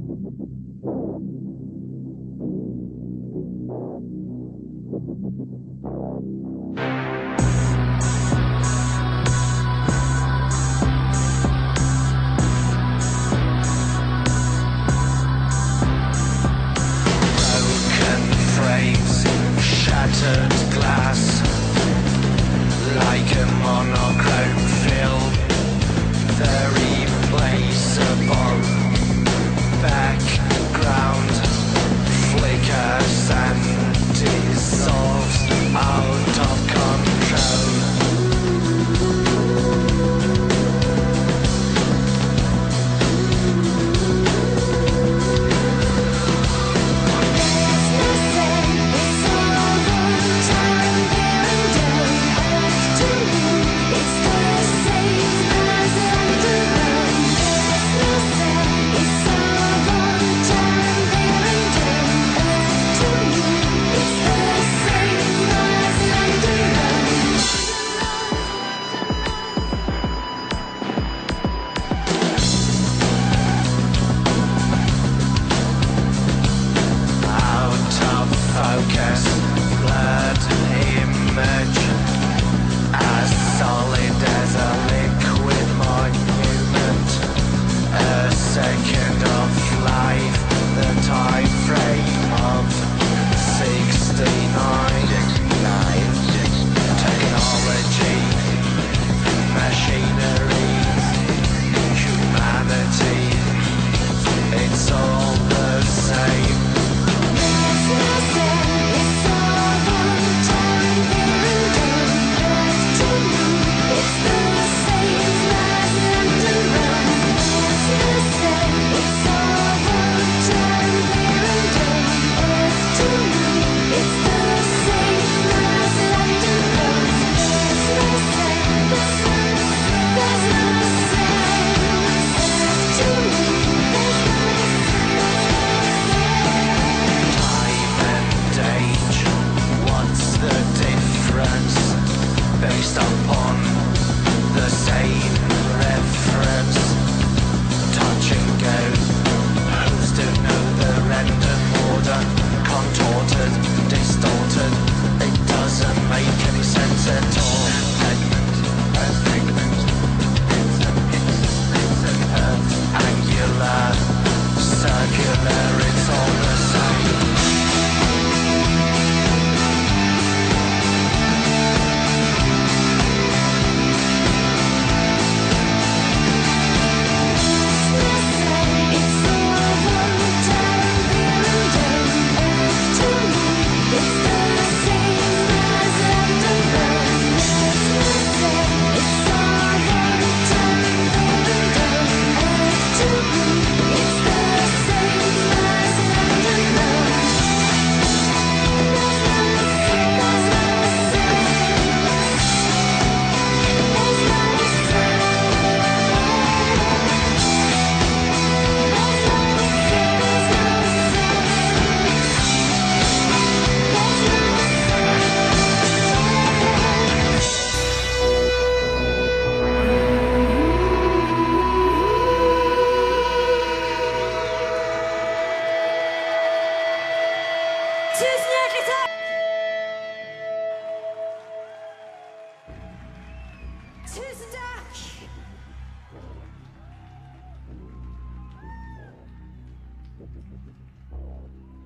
Thank you. Tusen the Thank